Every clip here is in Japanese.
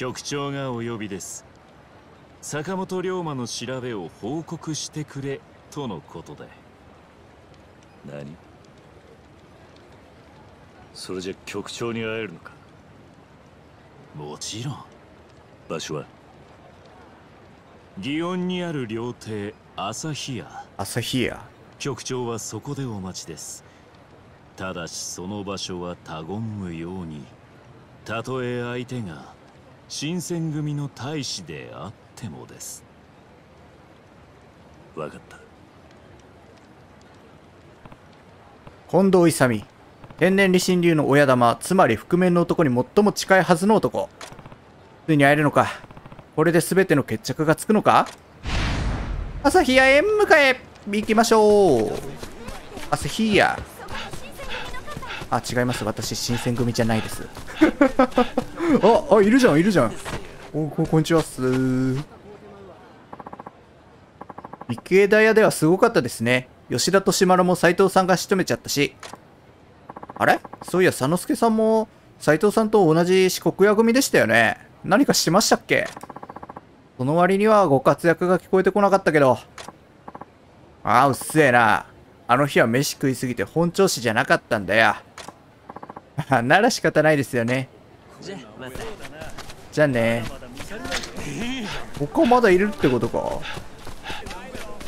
局長がお呼びです。坂本龍馬の調べを報告してくれとのことで。何？それじゃ局長に会えるのか？もちろん。場所は？祇園にある料亭朝日屋。朝日屋。局長はそこでお待ちです。ただしその場所は他言無用に。たとえ相手が新選組の大使であってもです。分かった。近藤勇。天然理心流の親玉つまり覆面の男に最も近いはずの男。ついに会えるのか。これで全ての決着がつくのか。朝日屋へ向かえ。行きましょう。朝日屋。あ違います。私新選組じゃないです。ああいるじゃんいるじゃん。おここんにちはっす。池枝屋ではすごかったですね。吉田敏丸も斎藤さんが仕留めちゃったし。あれ？そういや佐之助さんも斎藤さんと同じ四国屋組でしたよね。何かしてましたっけ？その割にはご活躍が聞こえてこなかったけど。ああうっせえな。あの日は飯食いすぎて本調子じゃなかったんだよなら仕方ないですよね。じゃまたじゃあね。他まだいるってことか。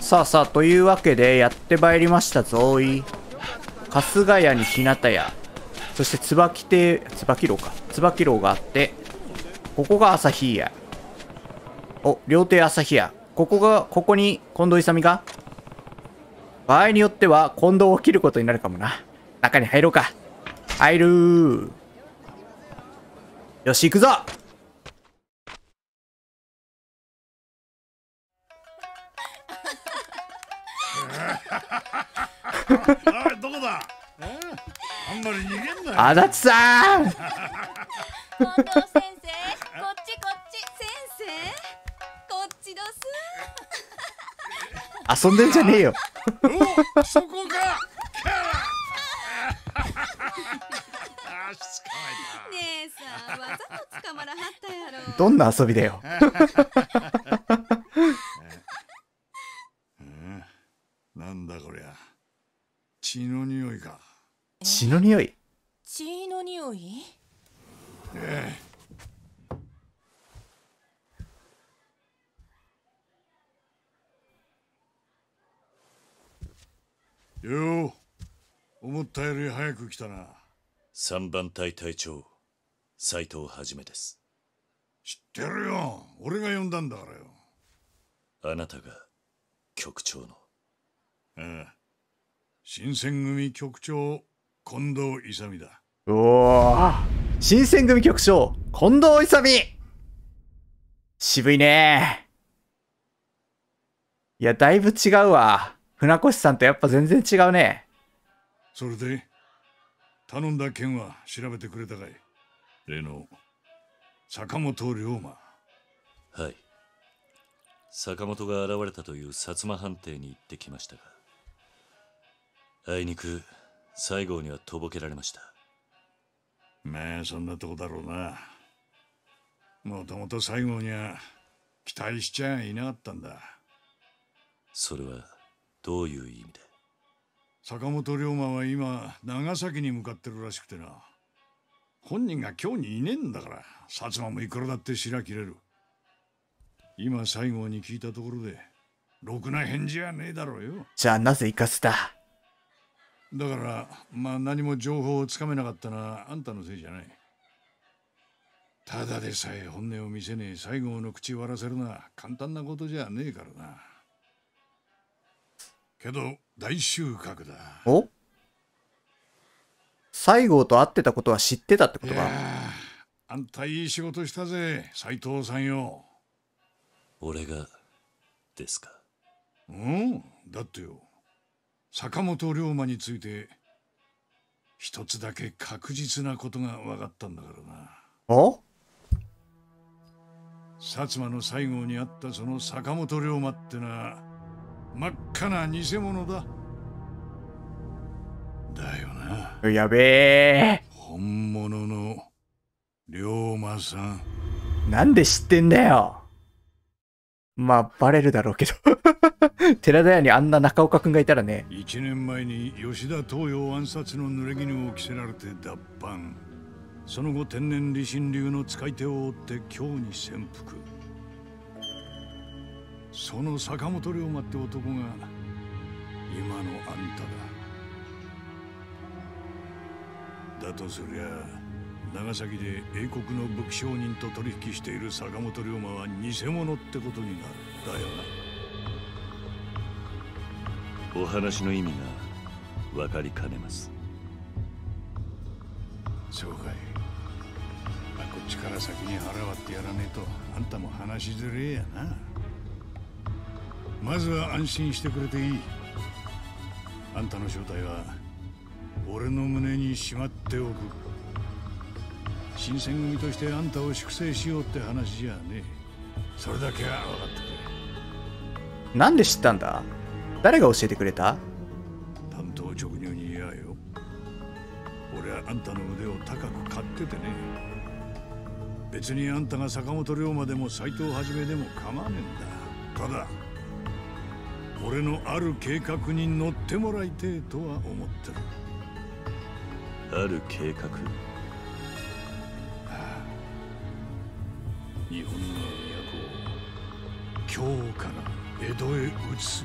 さあさあというわけでやってまいりましたぞい。春日屋に日向屋。そして椿亭椿楼か。椿楼があってここが朝日屋。お料亭朝日屋。ここがここに近藤勇が？場合によっては近藤を切ることになるかもな。中に入ろうか。入る。ーよし行くぞ。おいどこだ？あんまり逃げんなよ。足立さん。近藤先生こっちこっち先生こっちどす。遊んでんじゃねえよ。おそこかどんな遊びだよ。うんなんだこりゃ。血の匂いか。血の匂い？血の匂い？ええ。よう思ったより早く来たな。三番隊隊長斎藤はじめです知ってるよ。俺が呼んだんだからよ。あなたが局長の？ええ。新選組局長近藤勇だ。うおー新選組局長近藤勇。渋いね。いやだいぶ違うわ。船越さんとやっぱ全然違うね。それで？頼んだ件は調べてくれたかい？例の坂本龍馬。はい。坂本が現れたという薩摩藩邸に行ってきましたがあいにく西郷にはとぼけられました。まあそんなとこだろうな。もともと西郷には期待しちゃいなかったんだ。それはどういう意味で？坂本龍馬は今長崎に向かってるらしくてな本人が今日にいねえんだから薩摩もいくらだって白切れる。今西郷に聞いたところでろくな返事はねえだろうよ。じゃあなぜ行かせた？だからまあ何も情報をつかめなかったのはあんたのせいじゃない。ただでさえ本音を見せねえ西郷の口割らせるのは簡単なことじゃねえからな。けど大収穫だ。お？西郷と会ってたことは知ってたってことか。ああんたいい仕事したぜ斎藤さんよ。俺がですか？うんだってよ。坂本龍馬について一つだけ確実なことが分かったんだからな。お薩摩の西郷にあったその坂本龍馬ってのは真っ赤な偽物だやべえ本物の龍馬さんなんで知ってんだよ。まあ、バレるだろうけど。寺田屋にあんな中岡くんがいたらね。一年前に吉田東洋暗殺の濡れ衣を着せられて脱藩その後天然理心流の使い手を追って京に潜伏その坂本龍馬って男が今のあんただだとすりゃ長崎で英国の武器商人と取引している坂本龍馬は偽物ってことになる。だよな。お話の意味が分かりかねます。そうかい、まあ、こっちから先に腹割ってやらねえとあんたも話しづれえやな。まずは安心してくれていい。あんたの正体は俺の胸にしまっておく。新選組としてあんたを粛清しようって話じゃねえ。それだけは分かってくれ。なんで知ったんだ？誰が教えてくれた？担当直入に言やよ。俺はあんたの腕を高く買っててね。別にあんたが坂本龍馬でも斎藤はじめでも構わねえんだ。ただ俺のある計画に乗ってもらいてえとは思ってるある計画日本の都を今日から江戸へ移す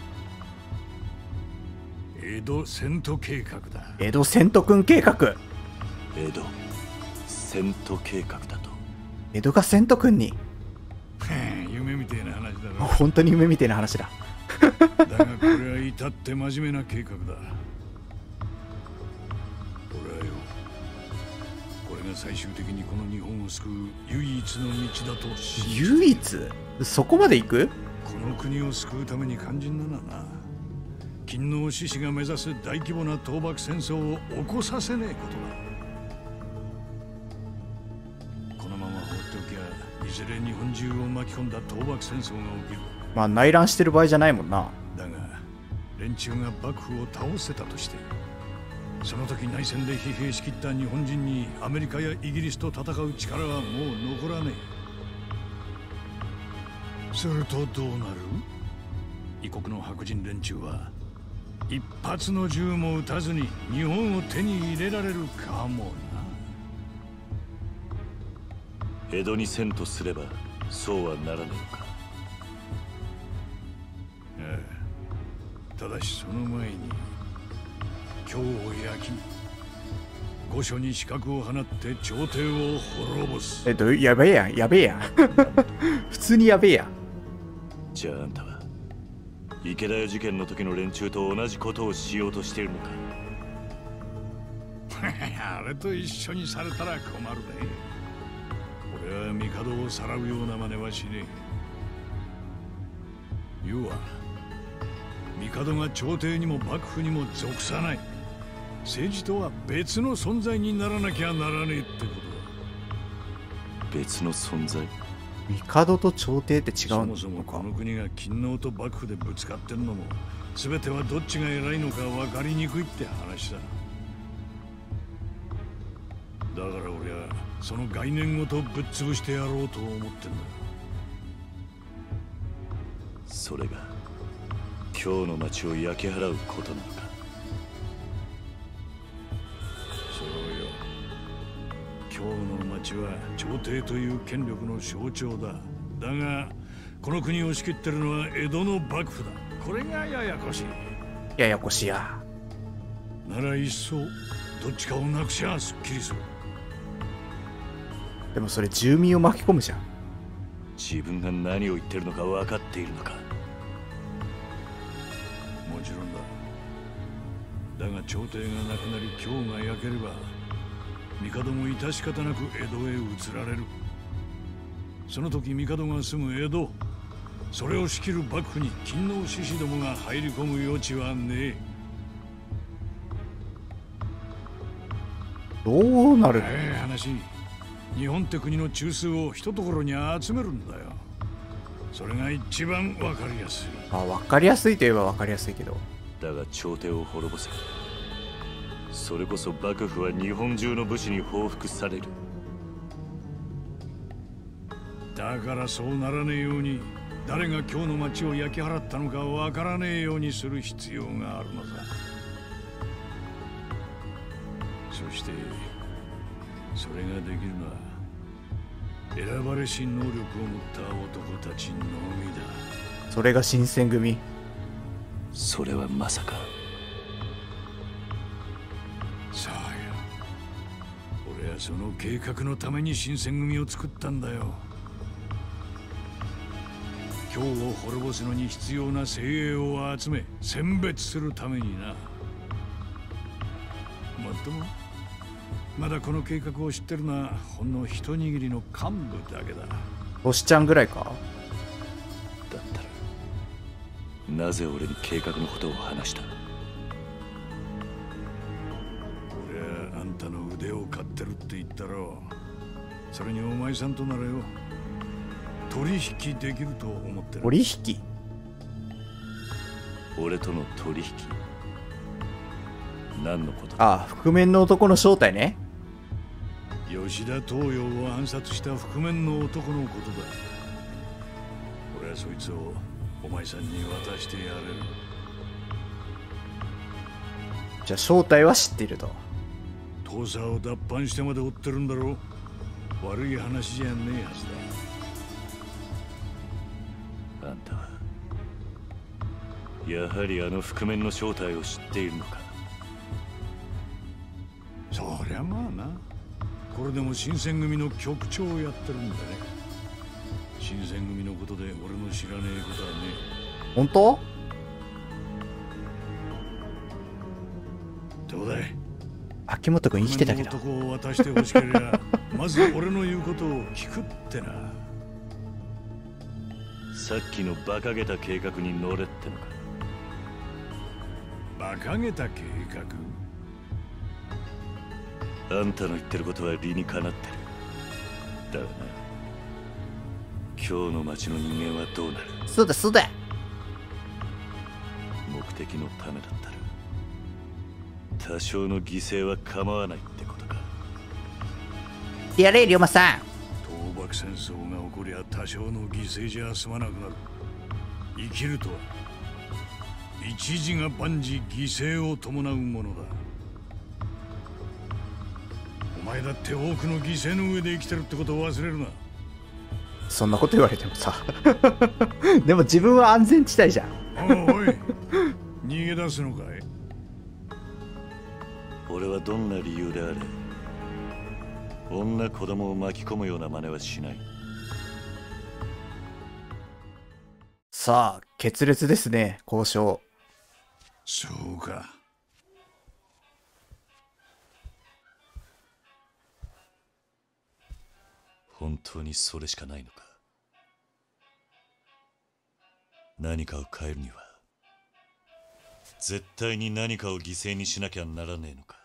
江戸遷都計画だ江戸千とくん計画。江戸遷都計画だと江戸が千とくんに。夢みてえな話だろ本当に夢みたいな話だ。だがこれは至って真面目な計画だ最終的にこの日本を救う唯一の道だと唯一そこまで行くこの国を救うために肝心なのはな勤王志士が目指す大規模な倒幕戦争を起こさせねえことだ。このまま放っておきゃいずれ日本中を巻き込んだ倒幕戦争が起きる。まあ内乱してる場合じゃないもんな。だが連中が幕府を倒せたとしてその時内戦で疲弊しきった日本人にアメリカやイギリスと戦う力はもう残らねえ。するとどうなる？異国の白人連中は一発の銃も撃たずに日本を手に入れられるかもな。江戸に遷都すればそうはならぬのか。ええ。ただしその前に今日を焼き御所に資格を放って朝廷を滅ぼす。えっと、やべえやん、やべえやん。普通にやべえやん。じゃああんたは池田屋事件の時の連中と同じことをしようとしているのか？あれと一緒にされたら困るね。俺は帝をさらうような真似はしねえ。要は帝が朝廷にも幕府にも属さない政治とは別の存在にならなきゃならねえってことだ。別の存在？帝と朝廷って違うのそもそもかこの国が勤王と幕府でぶつかってんのも全てはどっちが偉いのか分かりにくいって話だ。だから俺はその概念ごとぶっ潰してやろうと思ってんだ。それが今日の町を焼き払うことなの日の町は朝廷という権力の象徴だ。だがこの国を仕切ってるのは江戸の幕府だ。これがややこしい。ややこしや。なら一層どっちかをなくしゃすっきりする。でもそれ住民を巻き込むじゃん。自分が何を言ってるのか分かっているのか。もちろんだ。だが朝廷がなくなり今日が焼ければ帝も致し方なく江戸へ移られる。その時帝が住む江戸それを仕切る幕府に勤王志士どもが入り込む余地はねどうなる？えええ話。日本って国の中枢を一ところに集めるんだよ。それが一番わかりやすい。あ、わかりやすいといえばわかりやすいけど。だが朝廷を滅ぼせそれこそ幕府は日本中の武士に報復される。だからそうならねえように誰が今日の町を焼き払ったのかわからねえようにする必要があるのさ。そしてそれができるのは選ばれし能力を持った男たちのみだ。それが新選組。それはまさかその計画のために新選組を作ったんだよ。今日を滅ぼすのに必要な精鋭を集め選別するためにな。もっともまだこの計画を知ってるのはほんの一握りの幹部だけだ。トシちゃんぐらいか？だったらなぜ俺に計画のことを話したるって言ったろ。それにお前さんとならよ。取引できると思ってる。取引？俺との取引。何のことああ覆面の男の正体ね。吉田東洋を暗殺した覆面の男のことだ。俺はそいつをお前さんに渡してやれる。じゃあ正体は知っていると父さんを脱藩してまで追ってるんだろ悪い話じゃねえはずだ。あんたはやはりあの覆面の正体を知っているのか。そりゃまあな。これでも新選組の局長をやってるんだね。新選組のことで俺の知らねえことはね本当？秋元君生きてたけど。男を渡してほしければまず俺の言うことを聞くってな。さっきの馬鹿げた計画に乗れってのか。馬鹿げた計画？あんたの言ってることは理にかなってる。だがな今日の町の人間はどうなる？そうだそうだ。目的のためだったら多少の犠牲は構わないってことか。やれ龍馬さん。倒幕戦争が起こりゃ多少の犠牲じゃ済まなくなる。生きるとは一時が万事犠牲を伴うものだ。お前だって多くの犠牲の上で生きてるってことを忘れるな。そんなこと言われてもさ。でも自分は安全地帯じゃん。おいおい逃げ出すのかい？俺はどんな理由であれ女子供を巻き込むような真似はしない。さあ決裂ですね交渉。そうか。本当にそれしかないのか。何かを変えるには絶対に何かを犠牲にしなきゃならねえのか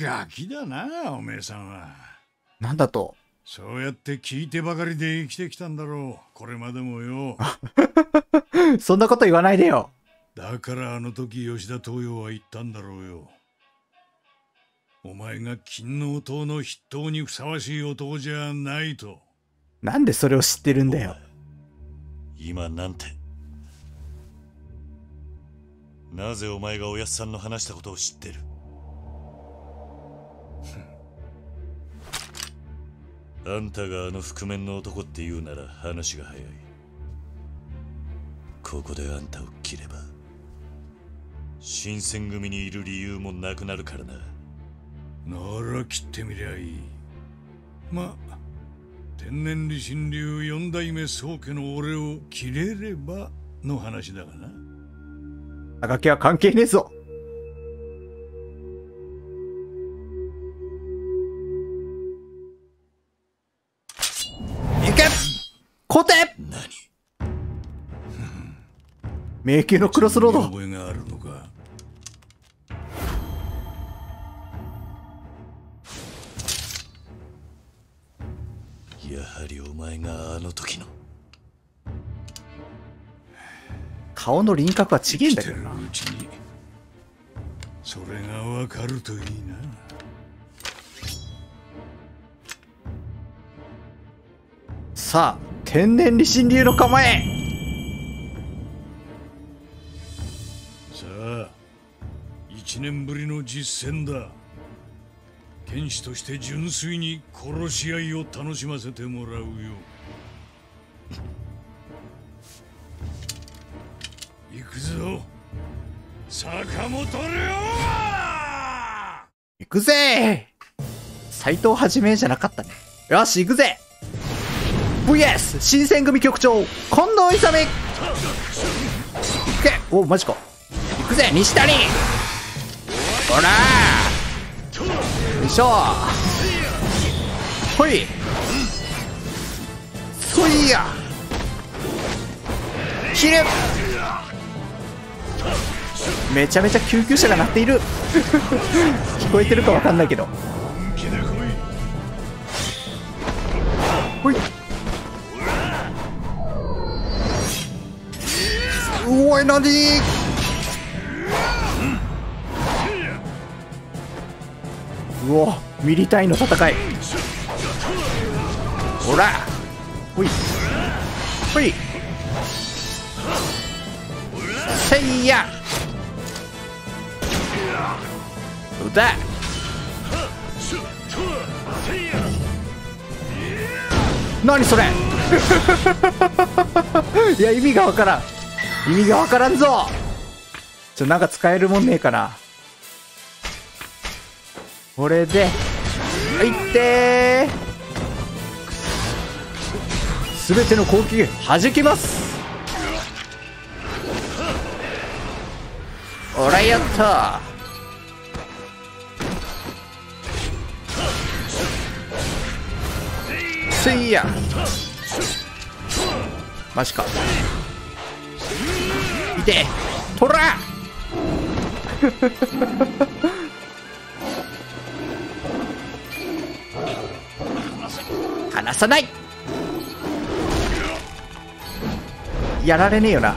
ガキだなおめえさんは。なんだと？そうやって聞いてばかりで生きてきたんだろう。これまでもよ。そんなこと言わないでよ。だからあの時吉田東洋は言ったんだろうよ。お前が金王党の筆頭にふさわしい男じゃないと。なんでそれを知ってるんだよ。今なんて？なぜお前がおやっさんの話したことを知ってる？あんたがあの覆面の男って言うなら話が早い。ここであんたを切れば新選組にいる理由もなくなるからな。なら切ってみりゃいい。まあ天然理心流四代目宗家の俺を切れればの話だがな。高木は関係ねえぞ皇帝何？迷宮のクロスロード。覚えがあるのか。やはりお前があの時の。顔の輪郭はちげえんだけどな。それがわかるといいな。さあ天然理心流の構え。さあ一年ぶりの実戦だ。剣士として純粋に殺し合いを楽しませてもらうよ。行くぞ。坂本龍馬！行くぜ！斎藤はじめじゃなかったね。よし、行くぜ !VS! 新選組局長、近藤勇。行けお、マジか。行くぜ、西谷。ほら。よいしょ。ほい。そいや。切るめちゃめちゃ救急車が鳴っている。聞こえてるかわかんないけど。本気で来い。ほい。おい、なにうお、ミリ単位の戦い。ほらほい。ほい。せいやうだ何それ いや意味がわからん意味がわからんぞ。ちょなんか使えるもんねえかな。これでいってすべての攻撃弾きます。おらやった。せいや。マジか。てとら 離さない。やられねえよな。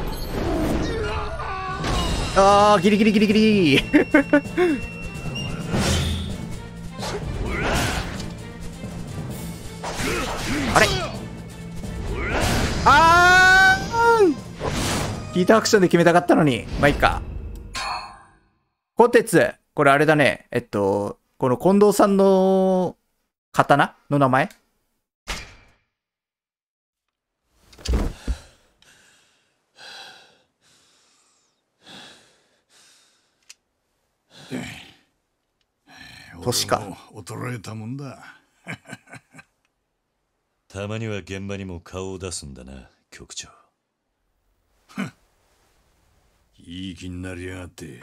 あーギリギリギリギリ。あれ？あーヒートアクションで決めたかったのに。まあ、いいか。コテツ。これあれだね。えっと、この近藤さんの刀？の名前？年か衰えたもんだ たまには現場にも顔を出すんだな局長いい気になりやがって。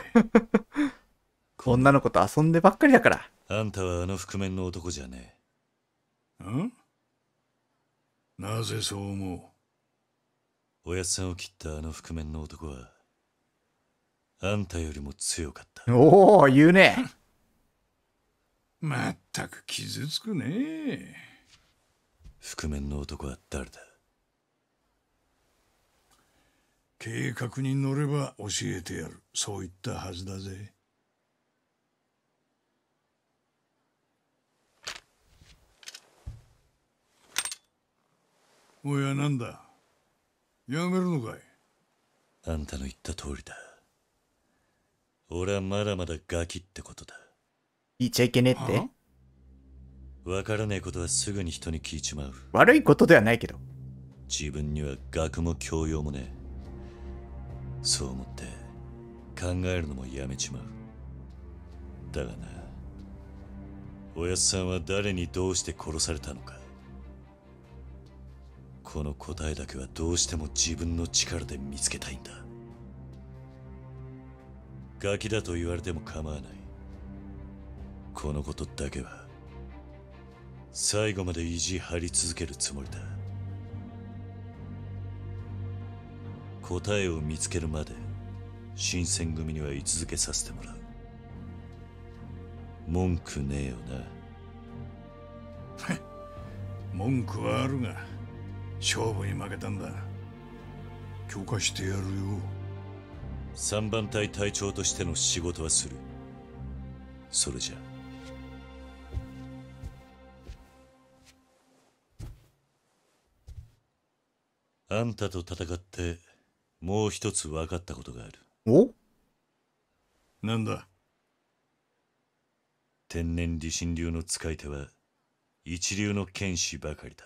女の子と遊んでばっかりだから。あんたはあの覆面の男じゃねん？なぜそう思えおやっさんを切ったあの覆面の男はあんたよりも強かった。おお言うね。うまったく傷つくね覆面の男は誰だ？計画に乗れば教えてやる。そう言ったはずだぜ。おやなんだ？やめるのかい？あんたの言った通りだ。俺はまだまだガキってことだ。言っちゃいけねえって？はわからねえことはすぐに人に聞いちまう。悪いことではないけど。自分には学も教養もねえそう思って考えるのもやめちまう。だがなおやっさんは誰にどうして殺されたのか。この答えだけはどうしても自分の力で見つけたいんだ。ガキだと言われても構わない。このことだけは最後まで意地張り続けるつもりだ。答えを見つけるまで新選組には居続けさせてもらう。文句ねえよな。文句はあるが勝負に負けたんだ。許可してやるよ。三番隊隊長としての仕事はする。それじゃ。あんたと戦ってもう一つ分かったことがある。お？なんだ？天然理心流の使い手は一流の剣士ばかりだ。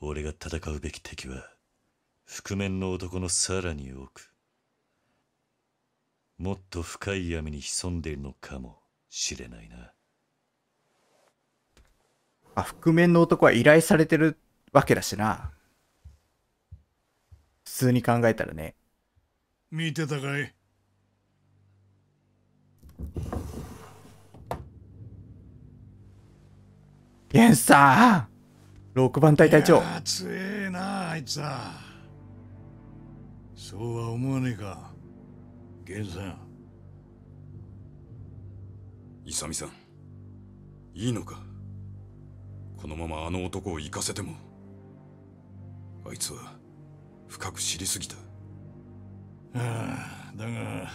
俺が戦うべき敵は覆面の男のさらに多くもっと深い闇に潜んでいるのかもしれないな。あ、覆面の男は依頼されてるわけだしな。普通に考えたらね。見てたかい？ゲンさん !6 番隊隊長。い。やー強えなあいつ。はそうは思わねえか。源さん。勇さん。いいのか？このままあの男を行かせても。あいつは深く知りすぎた。ああだが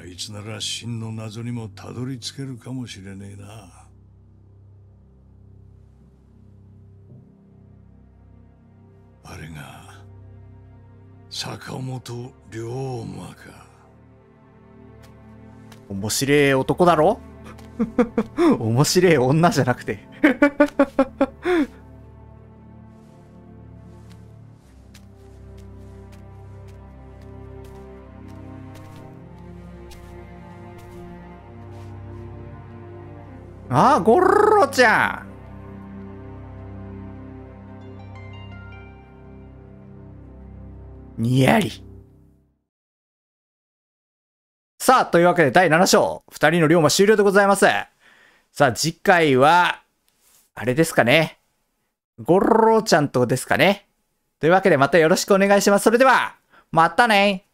あいつなら真の謎にもたどり着けるかもしれねえな。あれが坂本龍馬か。面白い男だろ？面白い女じゃなくて。ああ、ゴッロちゃんにやり。さあ、というわけで第7章、二人の龍馬終了でございます。さあ、次回は、あれですかね。ゴッロちゃんとですかね。というわけでまたよろしくお願いします。それでは、またね